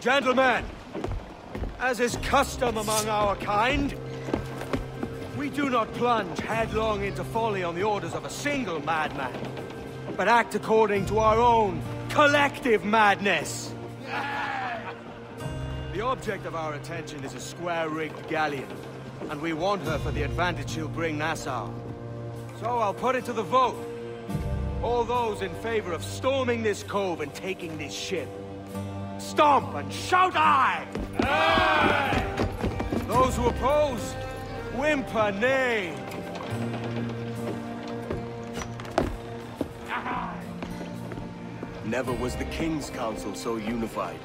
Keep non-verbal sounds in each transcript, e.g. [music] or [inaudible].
Gentlemen, as is custom among our kind, we do not plunge headlong into folly on the orders of a single madman, but act according to our own collective madness. The object of our attention is a square-rigged galleon, and we want her for the advantage she'll bring Nassau. So I'll put it to the vote. All those in favor of storming this cove and taking this ship, stomp and shout aye! Aye! Those who oppose, whimper nay! Never was the King's Council so unified.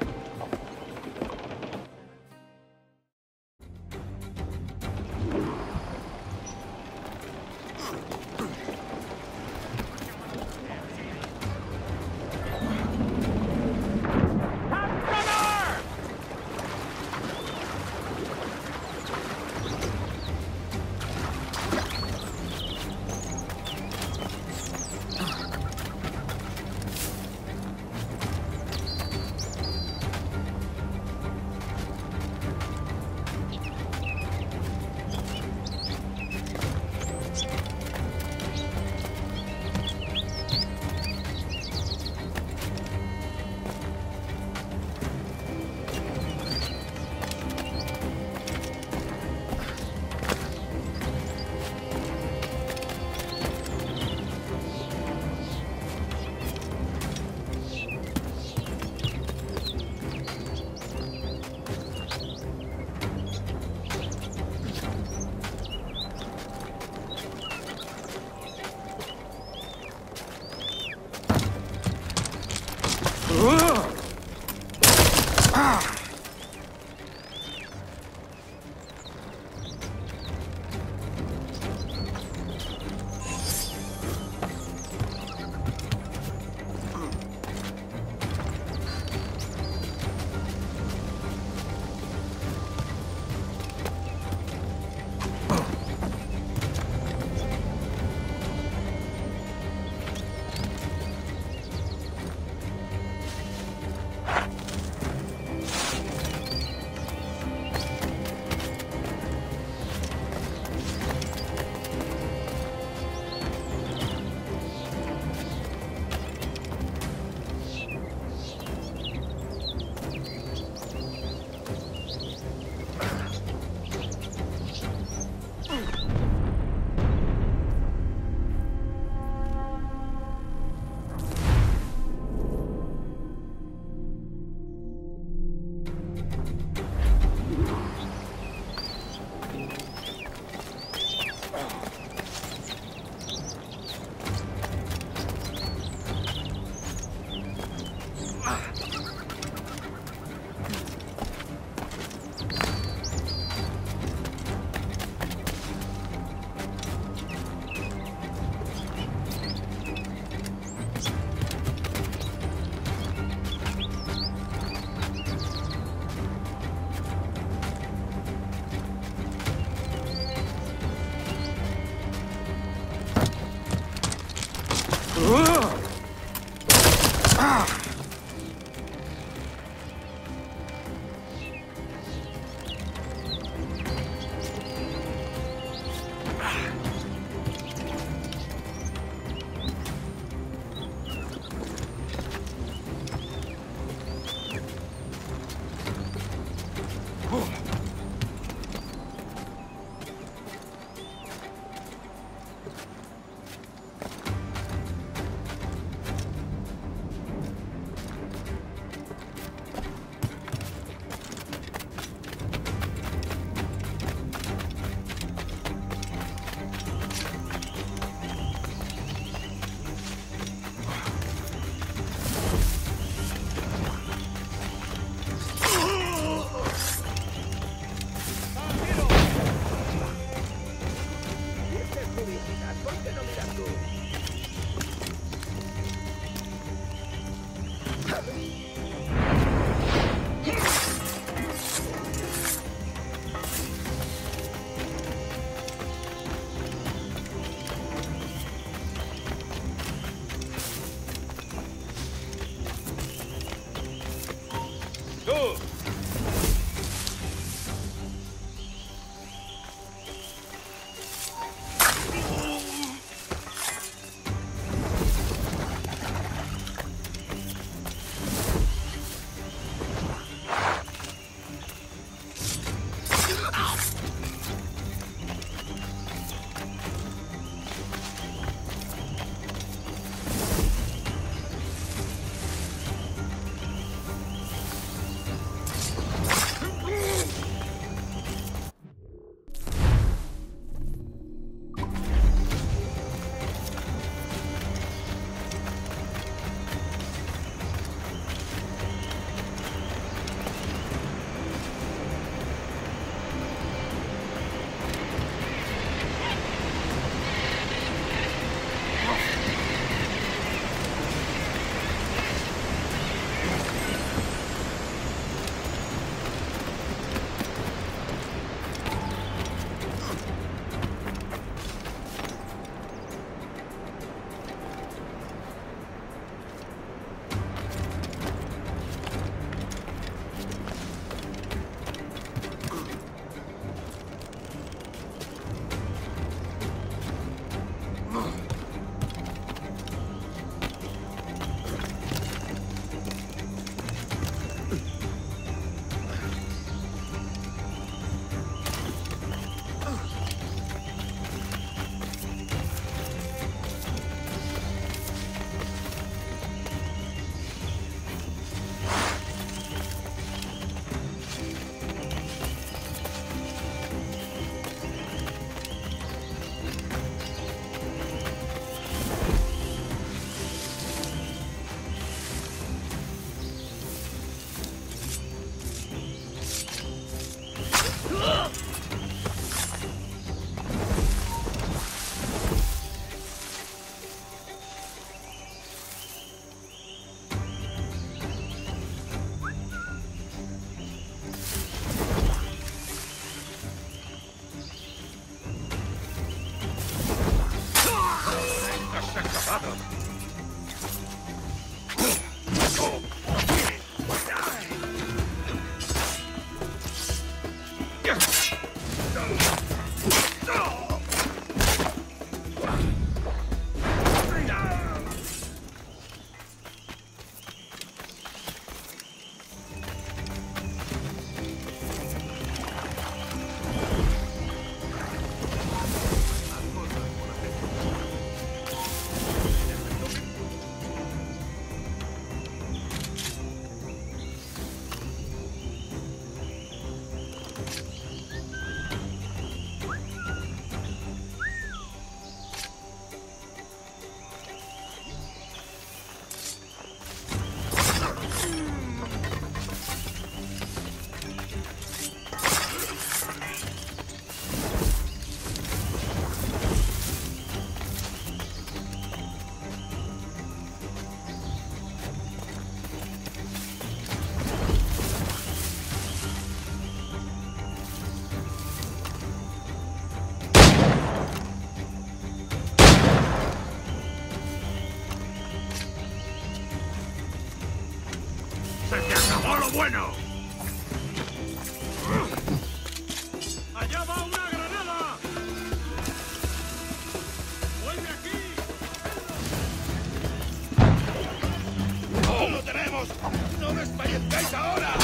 ¡No desfallezcáis ahora!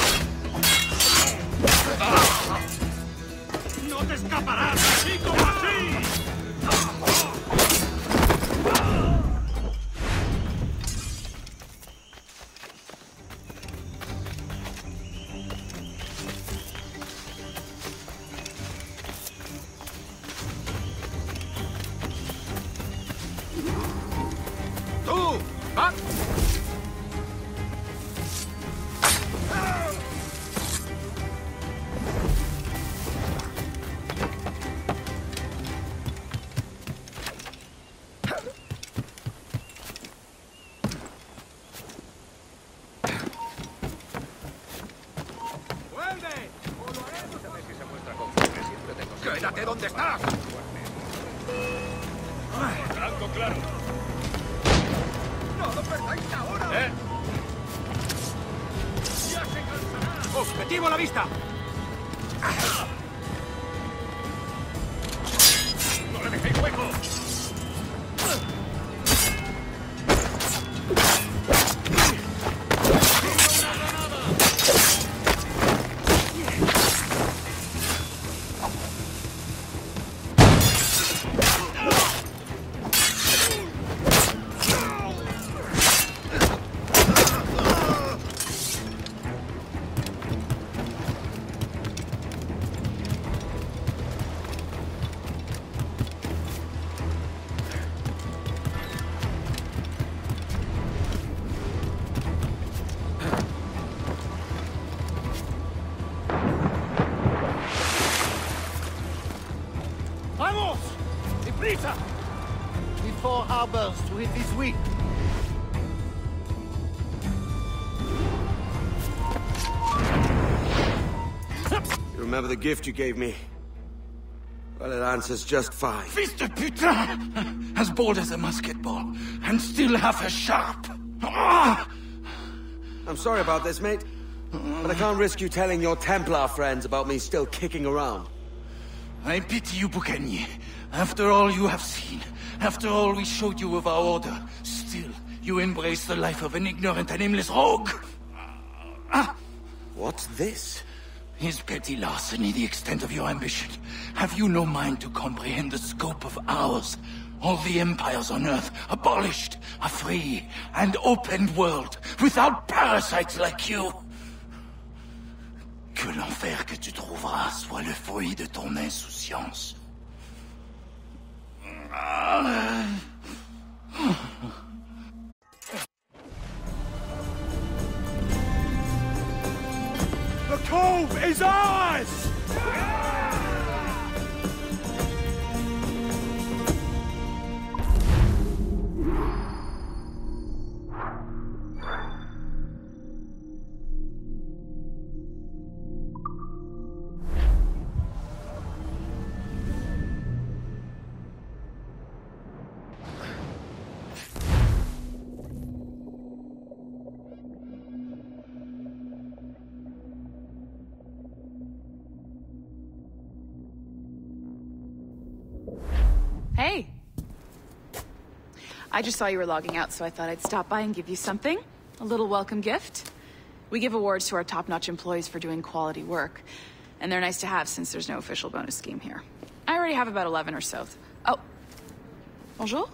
Ah. ¡No te escaparás! Donde estás! Franco, claro. ¡No lo perdáis ahora! ¿Eh? ¡Ya se cansará! ¡Objetivo a la vista! Before harbors with this week. You remember the gift you gave me? Well, it answers just fine. Fils de putain! As bold as a musket ball, and still half as sharp. Ah! I'm sorry about this, mate. But I can't risk you telling your Templar friends about me still kicking around. I pity you, Boucanier. After all you have seen, after all we showed you of our order, still you embrace the life of an ignorant and aimless rogue. Ah! What's this? Is petty larceny the extent of your ambition? Have you no mind to comprehend the scope of ours? All the empires on Earth abolished, a free and open world, without parasites like you. Que l'enfer que tu trouveras soit le fruit de ton insouciance. The cove is ours! Hey. I just saw you were logging out, so I thought I'd stop by and give you something. A little welcome gift. We give awards to our top-notch employees for doing quality work. And they're nice to have since there's no official bonus scheme here. I already have about 11 or so. Oh. Bonjour?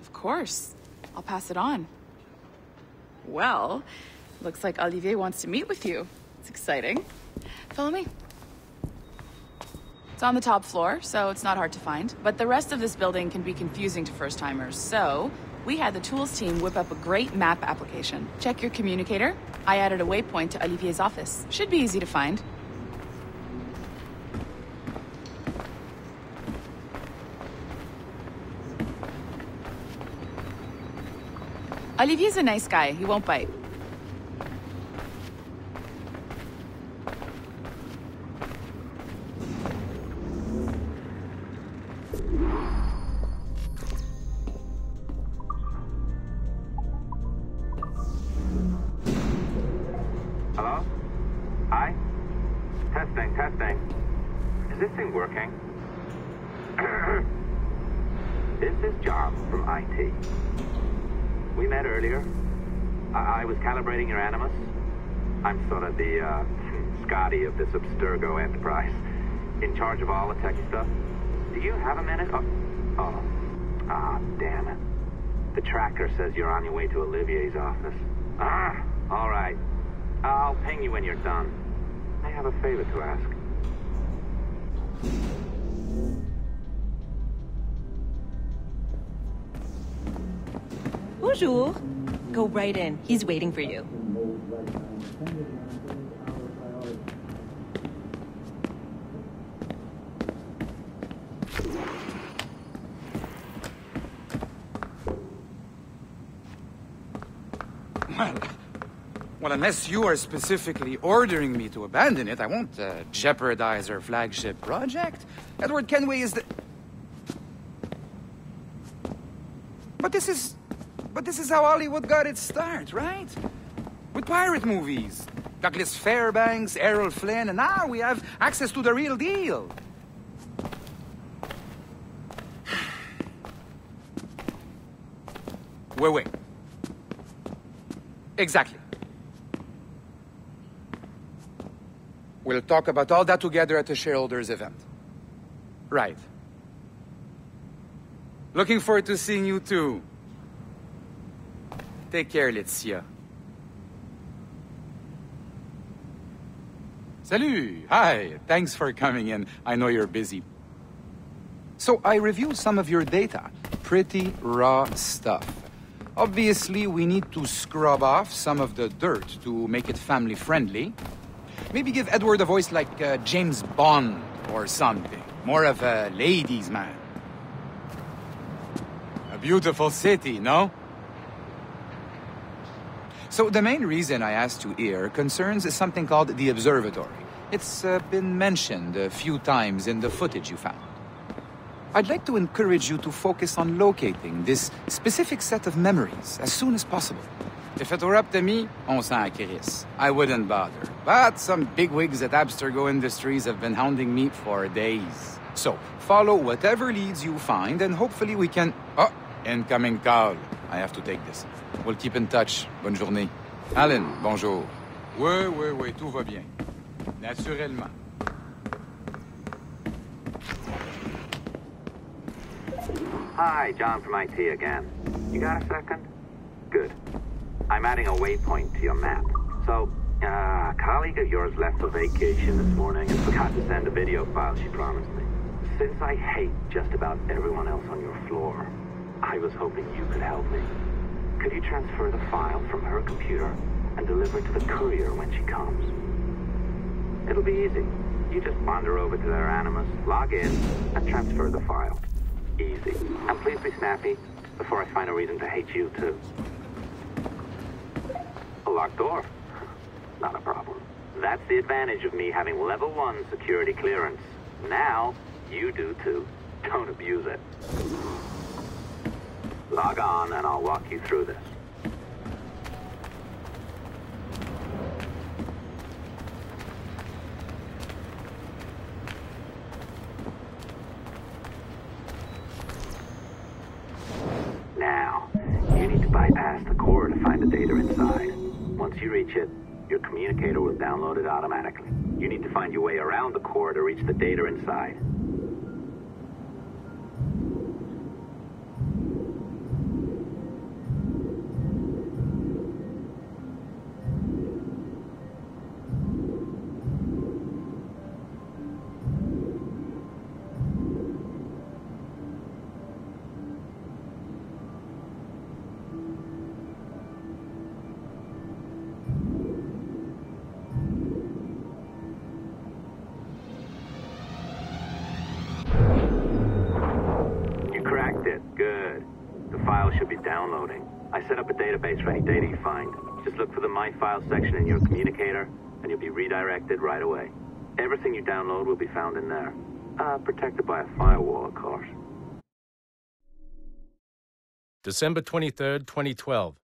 Of course. I'll pass it on. Well, looks like Olivier wants to meet with you. It's exciting. Follow me. It's on the top floor, so it's not hard to find. But the rest of this building can be confusing to first timers, so we had the tools team whip up a great map application. Check your communicator. I added a waypoint to Olivier's office. Should be easy to find. Olivier's a nice guy. He won't bite. Working? [clears throat] this is John from IT. We met earlier. I, I was calibrating your Animus. I'm sort of the, uh, [laughs] Scotty of this Abstergo enterprise. In charge of all the tech stuff. Do you have a minute? Oh, oh. Ah, damn it. The tracker says you're on your way to Olivier's office. Ah, all right. I'll ping you when you're done. I have a favor to ask. Bonjour. Go right in. He's waiting for you. Well, well, unless you are specifically ordering me to abandon it, I won't uh, jeopardize our flagship project. Edward Kenway is the... But this is... But this is how Hollywood got its start, right? With pirate movies. Douglas Fairbanks, Errol Flynn, and now we have access to the real deal. [sighs] Wait, wait. Exactly. We'll talk about all that together at the shareholders event. Right. Looking forward to seeing you too. Take care, Laetitia. Salut! Hi! Thanks for coming in. I know you're busy. So I reviewed some of your data. Pretty raw stuff. Obviously, we need to scrub off some of the dirt to make it family friendly. Maybe give Edward a voice like uh, James Bond or something. More of a ladies' man. A beautiful city, no? So the main reason I asked you here concerns something called the Observatory. It's uh, been mentioned a few times in the footage you found. I'd like to encourage you to focus on locating this specific set of memories as soon as possible. If it were up to me, on s'en. I wouldn't bother. But some bigwigs at Abstergo Industries have been hounding me for days. So, follow whatever leads you find and hopefully we can... Oh, incoming call. I have to take this. We'll keep in touch. Bonne journée. Alan, bonjour. Oui, oui, oui, tout va bien. Naturellement. Hi, John from IT again. You got a second? Good. I'm adding a waypoint to your map. So, uh, a colleague of yours left for vacation this morning and forgot to send a video file she promised me. Since I hate just about everyone else on your floor, I was hoping you could help me. Could you transfer the file from her computer and deliver it to the courier when she comes? It'll be easy. You just wander over to their Animus, log in, and transfer the file. Easy. And please be snappy before I find a reason to hate you, too. A locked door? Not a problem. That's the advantage of me having level one security clearance. Now, you do too. [laughs] Don't abuse it. Log on and I'll walk you through this. Now, you need to bypass the core to find the data inside. Once you reach it, your communicator will download it automatically. You need to find your way around the core to reach the data inside. Set up a database for any data you find. Just look for the My Files section in your communicator, and you'll be redirected right away. Everything you download will be found in there. Uh, protected by a firewall, of course. December 23rd, 2012.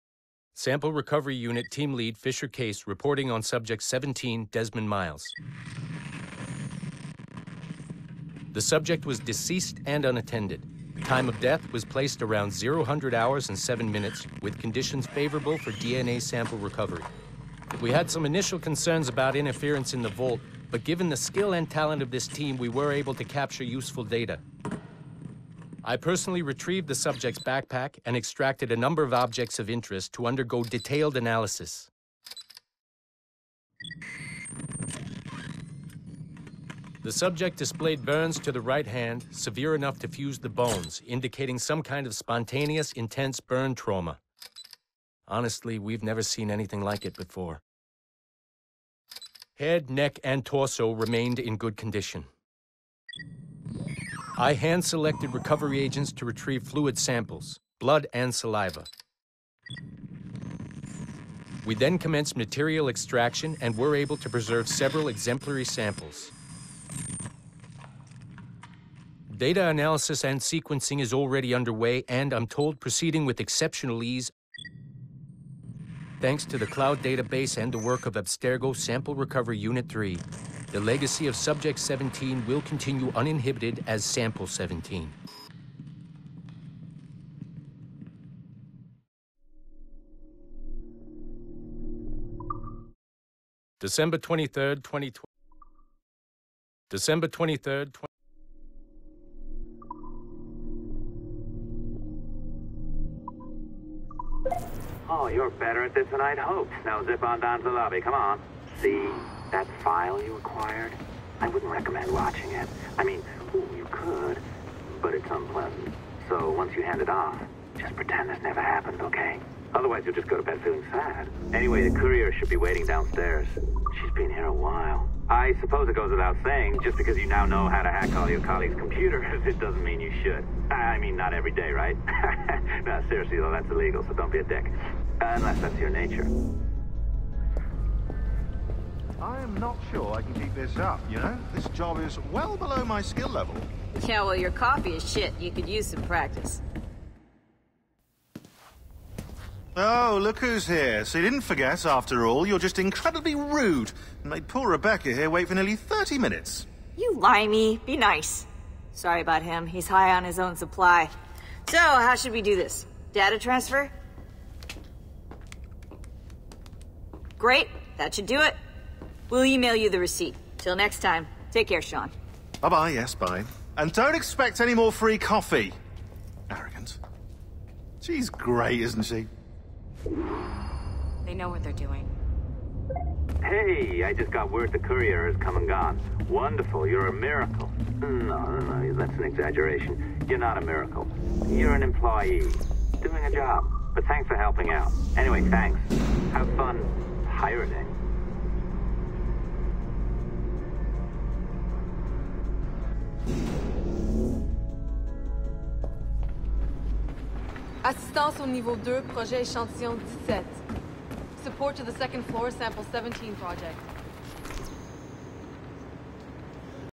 Sample Recovery Unit Team Lead Fisher Case reporting on Subject 17, Desmond Miles. The subject was deceased and unattended. Time of death was placed around 0 hours and 7 minutes, with conditions favorable for DNA sample recovery. We had some initial concerns about interference in the vault, but given the skill and talent of this team, we were able to capture useful data. I personally retrieved the subject's backpack and extracted a number of objects of interest to undergo detailed analysis. The subject displayed burns to the right hand, severe enough to fuse the bones, indicating some kind of spontaneous, intense burn trauma. Honestly, we've never seen anything like it before. Head, neck, and torso remained in good condition. I hand-selected recovery agents to retrieve fluid samples, blood and saliva. We then commenced material extraction and were able to preserve several exemplary samples. Data analysis and sequencing is already underway, and I'm told proceeding with exceptional ease thanks to the cloud database and the work of Abstergo Sample Recovery Unit 3. The legacy of Subject 17 will continue uninhibited as Sample 17. December 23rd, 2020. December 23rd, 20 Oh, you're better at this than I'd hoped. Now zip on down to the lobby. Come on. See that file you acquired? I wouldn't recommend watching it. I mean, ooh, you could, but it's unpleasant. So once you hand it off, just pretend this never happened, okay? Otherwise, you'll just go to bed feeling sad. Anyway, the courier should be waiting downstairs. She's been here a while. I suppose it goes without saying, just because you now know how to hack all your colleagues' computers, [laughs] it doesn't mean you should. I mean, not every day, right? [laughs] no, seriously, though, that's illegal, so don't be a dick. Unless that's your nature. I am not sure I can keep this up, you know? This job is well below my skill level. Yeah, well, your coffee is shit. You could use some practice. Oh, look who's here. So you didn't forget, after all, you're just incredibly rude and made poor Rebecca here wait for nearly 30 minutes. You limey. Be nice. Sorry about him. He's high on his own supply. So, how should we do this? Data transfer? Great. That should do it. We'll email you the receipt. Till next time. Take care, Sean. Bye-bye, yes, bye. And don't expect any more free coffee. Arrogant. She's great, isn't she? They know what they're doing. Hey, I just got word the courier has come and gone. Wonderful, you're a miracle. No, no, no, that's an exaggeration. You're not a miracle. You're an employee, doing a job. But thanks for helping out. Anyway, thanks. Have fun pirating. Assistance au niveau 2, projet échantillon 17. Support to the second floor, sample 17 project.